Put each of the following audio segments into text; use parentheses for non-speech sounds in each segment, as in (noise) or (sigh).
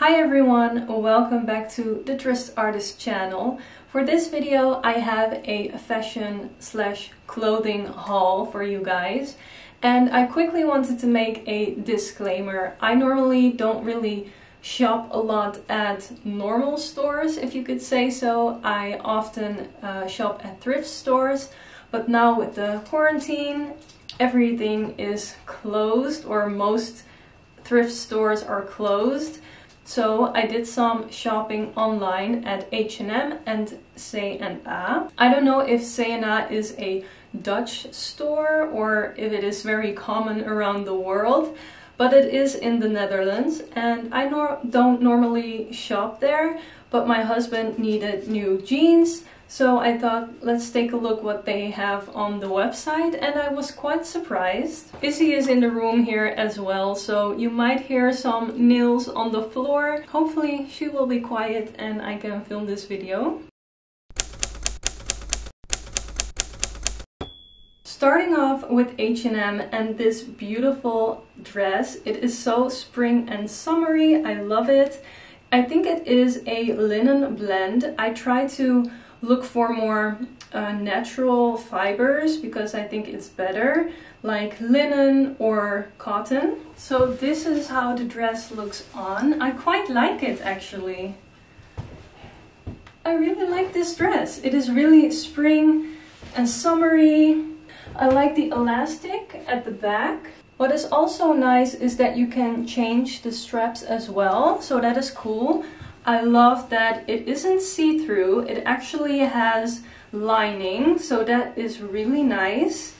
Hi everyone, welcome back to the TristArtist channel. For this video I have a fashion slash clothing haul for you guys and I quickly wanted to make a disclaimer. I normally don't really shop a lot at normal stores if you could say so. I often uh, shop at thrift stores but now with the quarantine everything is closed or most thrift stores are closed. So I did some shopping online at H&M and C&A. I don't know if C&A is a Dutch store or if it is very common around the world, but it is in the Netherlands and I nor don't normally shop there, but my husband needed new jeans so I thought, let's take a look what they have on the website and I was quite surprised. Izzy is in the room here as well, so you might hear some nails on the floor. Hopefully she will be quiet and I can film this video. Starting off with H&M and this beautiful dress. It is so spring and summery. I love it. I think it is a linen blend. I try to look for more uh, natural fibers because I think it's better like linen or cotton. So this is how the dress looks on. I quite like it actually. I really like this dress. It is really spring and summery. I like the elastic at the back. What is also nice is that you can change the straps as well, so that is cool. I love that it isn't see-through, it actually has lining, so that is really nice.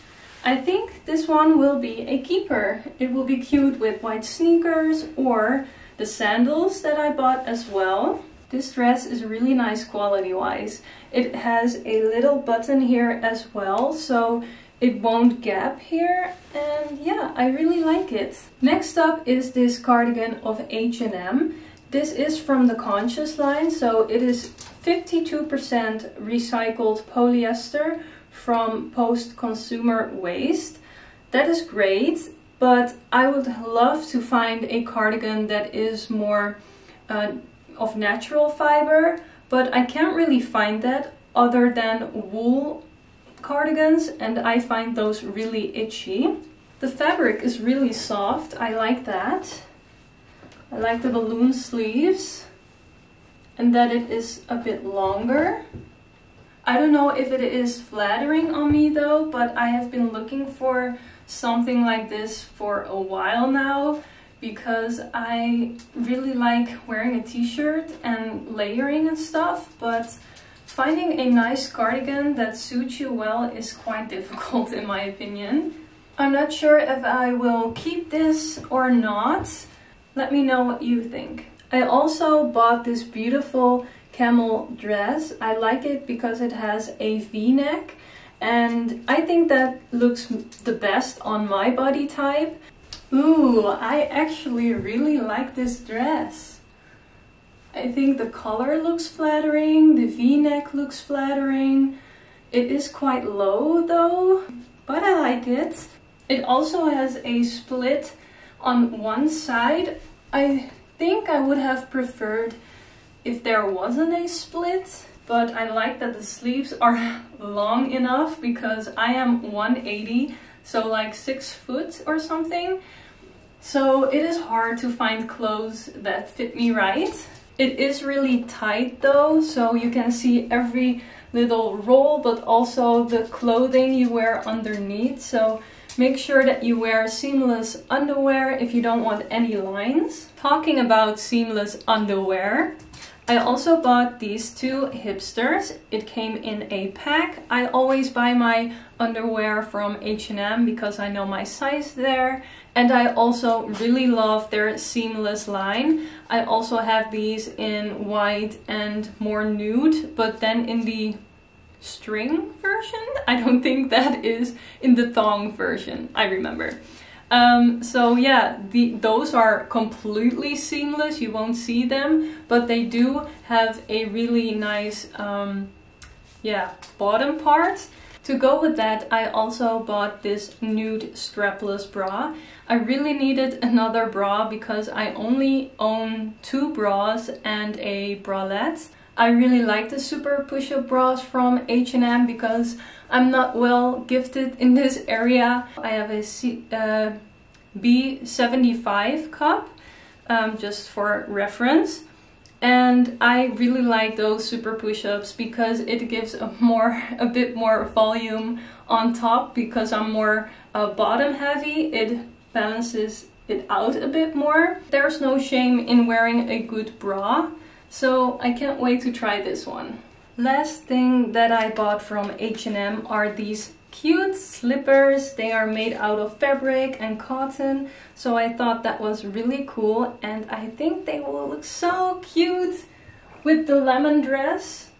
I think this one will be a keeper. It will be cute with white sneakers or the sandals that I bought as well. This dress is really nice quality wise. It has a little button here as well, so it won't gap here and yeah, I really like it. Next up is this cardigan of H&M. This is from the Conscious line, so it is 52% recycled polyester from post-consumer waste. That is great, but I would love to find a cardigan that is more uh, of natural fiber, but I can't really find that other than wool cardigans and I find those really itchy. The fabric is really soft, I like that. I like the balloon sleeves and that it is a bit longer. I don't know if it is flattering on me though, but I have been looking for something like this for a while now because I really like wearing a t-shirt and layering and stuff, but finding a nice cardigan that suits you well is quite difficult in my opinion. I'm not sure if I will keep this or not. Let me know what you think. I also bought this beautiful camel dress. I like it because it has a v-neck and I think that looks the best on my body type. Ooh, I actually really like this dress. I think the color looks flattering, the v-neck looks flattering. It is quite low though, but I like it. It also has a split on one side. I think I would have preferred if there wasn't a split, but I like that the sleeves are (laughs) long enough because I am 180, so like six foot or something. So it is hard to find clothes that fit me right. It is really tight though, so you can see every little roll, but also the clothing you wear underneath. So Make sure that you wear seamless underwear if you don't want any lines. Talking about seamless underwear, I also bought these two hipsters. It came in a pack. I always buy my underwear from H&M because I know my size there. And I also really love their seamless line. I also have these in white and more nude, but then in the string version. I don't think that is in the thong version, I remember. Um, so yeah, the, those are completely seamless, you won't see them, but they do have a really nice um, yeah, bottom part. To go with that, I also bought this nude strapless bra. I really needed another bra because I only own two bras and a bralette. I really like the super push-up bras from H&M because I'm not well gifted in this area. I have a C uh, B75 cup, um, just for reference. And I really like those super push-ups because it gives a more, (laughs) a bit more volume on top because I'm more uh, bottom heavy. It balances it out a bit more. There's no shame in wearing a good bra. So I can't wait to try this one. Last thing that I bought from H&M are these cute slippers. They are made out of fabric and cotton. So I thought that was really cool and I think they will look so cute with the lemon dress.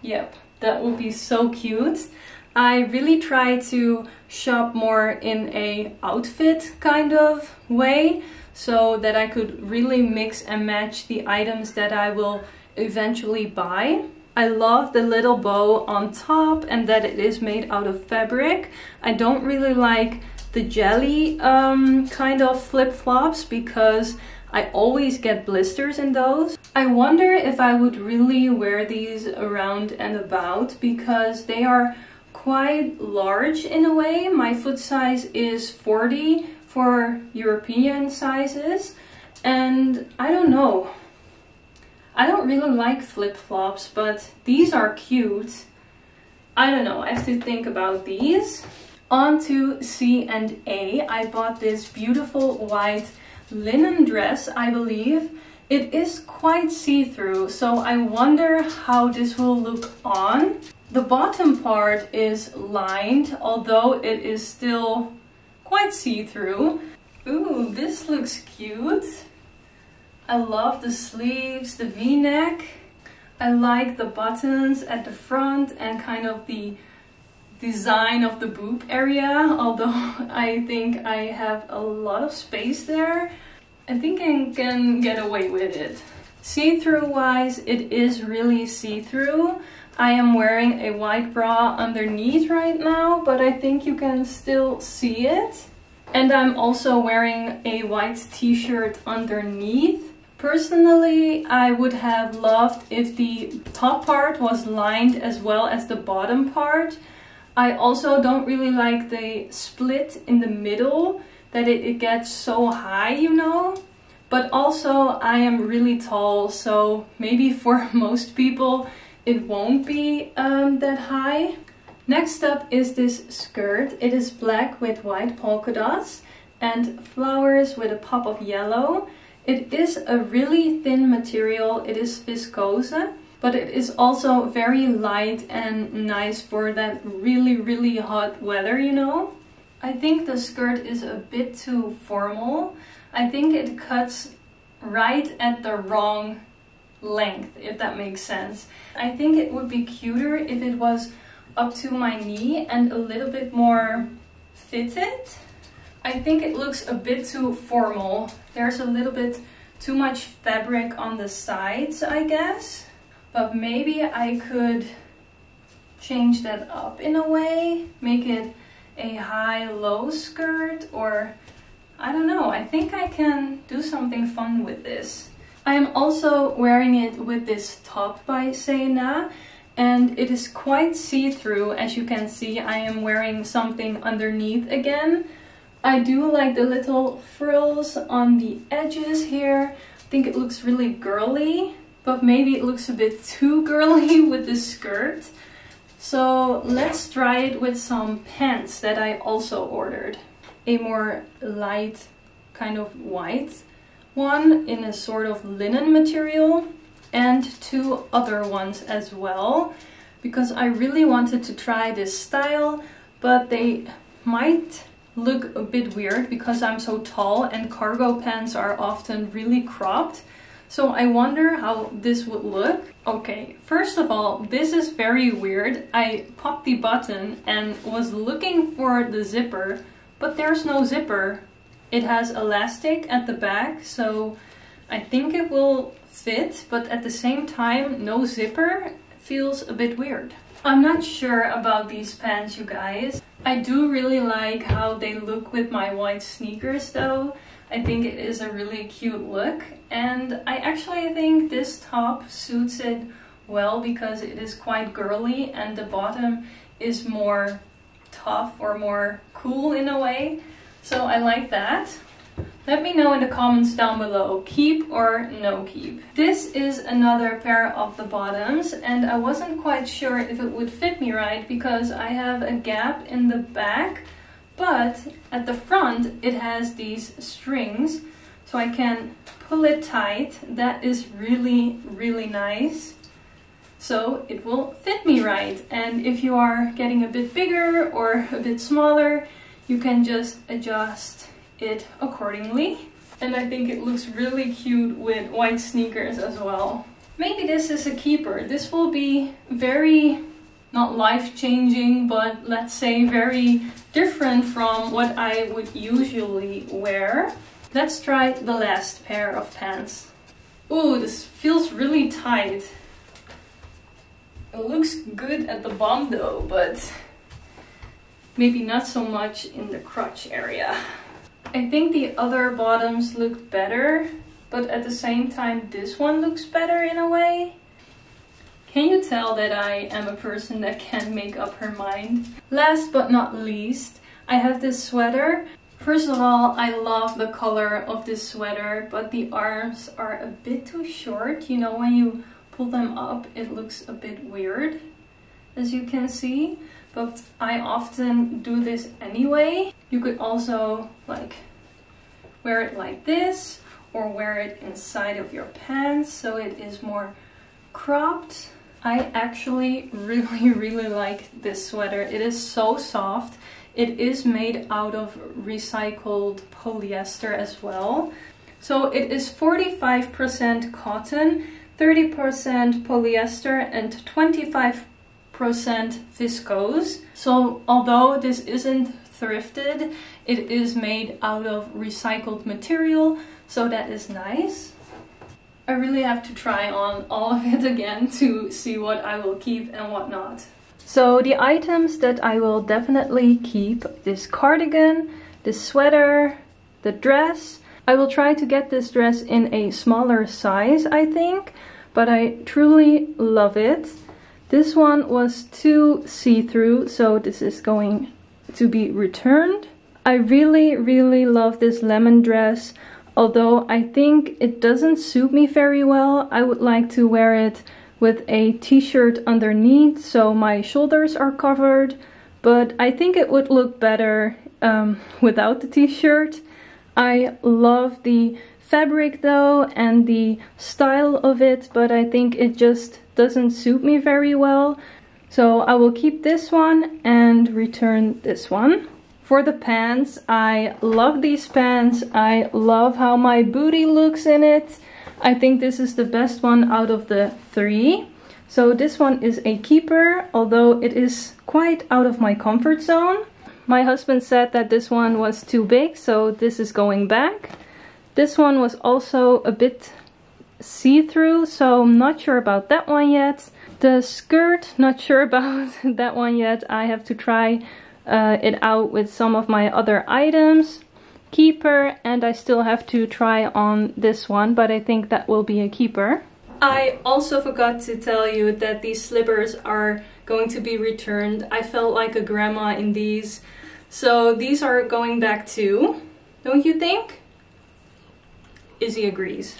Yep, that will be so cute. I really try to shop more in a outfit kind of way so that I could really mix and match the items that I will eventually buy. I love the little bow on top and that it is made out of fabric. I don't really like the jelly um, kind of flip-flops because I always get blisters in those. I wonder if I would really wear these around and about because they are quite large in a way. My foot size is 40 for European sizes and I don't know. I don't really like flip-flops, but these are cute. I don't know, I have to think about these. On to C and A. I bought this beautiful white linen dress, I believe. It is quite see-through, so I wonder how this will look on. The bottom part is lined, although it is still quite see-through. Ooh, this looks cute. I love the sleeves, the v-neck. I like the buttons at the front and kind of the design of the boob area, although (laughs) I think I have a lot of space there. I think I can get away with it. See-through wise, it is really see-through. I am wearing a white bra underneath right now, but I think you can still see it. And I'm also wearing a white t-shirt underneath. Personally, I would have loved if the top part was lined as well as the bottom part. I also don't really like the split in the middle, that it, it gets so high, you know. But also I am really tall, so maybe (laughs) for most people it won't be um, that high. Next up is this skirt. It is black with white polka dots and flowers with a pop of yellow. It is a really thin material, it is viscose, but it is also very light and nice for that really, really hot weather, you know? I think the skirt is a bit too formal. I think it cuts right at the wrong length, if that makes sense. I think it would be cuter if it was up to my knee and a little bit more fitted. I think it looks a bit too formal. There's a little bit too much fabric on the sides, I guess. But maybe I could change that up in a way, make it a high-low skirt or I don't know. I think I can do something fun with this. I am also wearing it with this top by C&A and it is quite see-through as you can see I am wearing something underneath again I do like the little frills on the edges here. I think it looks really girly, but maybe it looks a bit too girly (laughs) with the skirt. So let's try it with some pants that I also ordered. A more light kind of white one in a sort of linen material and two other ones as well because I really wanted to try this style but they might look a bit weird because I'm so tall and cargo pants are often really cropped. So I wonder how this would look. Okay, first of all, this is very weird. I popped the button and was looking for the zipper, but there's no zipper. It has elastic at the back, so I think it will fit, but at the same time, no zipper feels a bit weird. I'm not sure about these pants, you guys. I do really like how they look with my white sneakers though. I think it is a really cute look and I actually think this top suits it well because it is quite girly and the bottom is more tough or more cool in a way. So I like that. Let me know in the comments down below, keep or no keep. This is another pair of the bottoms and I wasn't quite sure if it would fit me right because I have a gap in the back but at the front it has these strings so I can pull it tight. That is really, really nice. So it will fit me right. And if you are getting a bit bigger or a bit smaller, you can just adjust it accordingly. And I think it looks really cute with white sneakers as well. Maybe this is a keeper. This will be very, not life-changing, but let's say very different from what I would usually wear. Let's try the last pair of pants. Ooh, this feels really tight. It looks good at the bum though, but maybe not so much in the crotch area. I think the other bottoms look better, but at the same time this one looks better in a way. Can you tell that I am a person that can make up her mind? Last but not least, I have this sweater. First of all, I love the color of this sweater, but the arms are a bit too short. You know, when you pull them up, it looks a bit weird, as you can see. But I often do this anyway. You could also like wear it like this or wear it inside of your pants so it is more cropped. I actually (laughs) really, really like this sweater. It is so soft it is made out of recycled polyester as well. So it is 45% cotton, 30% polyester and 25% viscose. So although this isn't thrifted, it is made out of recycled material, so that is nice. I really have to try on all of it again to see what I will keep and what not. So the items that I will definitely keep, this cardigan, this sweater, the dress. I will try to get this dress in a smaller size, I think, but I truly love it. This one was too see-through, so this is going to be returned. I really, really love this lemon dress, although I think it doesn't suit me very well. I would like to wear it with a t-shirt underneath so my shoulders are covered but I think it would look better um, without the t-shirt. I love the fabric though and the style of it but I think it just doesn't suit me very well so I will keep this one and return this one. For the pants, I love these pants. I love how my booty looks in it. I think this is the best one out of the three. So this one is a keeper, although it is quite out of my comfort zone. My husband said that this one was too big, so this is going back. This one was also a bit see-through, so I'm not sure about that one yet. The skirt, not sure (laughs) about that one yet. I have to try uh, it out with some of my other items keeper and I still have to try on this one but I think that will be a keeper. I also forgot to tell you that these slippers are going to be returned. I felt like a grandma in these. So these are going back too, don't you think? Izzy agrees.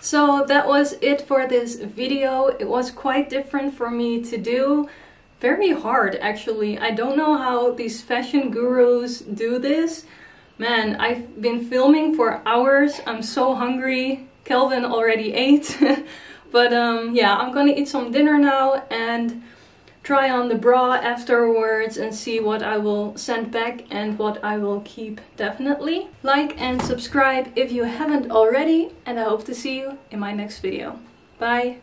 So that was it for this video. It was quite different for me to do. Very hard actually. I don't know how these fashion gurus do this. Man, I've been filming for hours. I'm so hungry. Kelvin already (laughs) ate. but um, yeah, I'm gonna eat some dinner now and try on the bra afterwards and see what I will send back and what I will keep definitely. Like and subscribe if you haven't already and I hope to see you in my next video. Bye!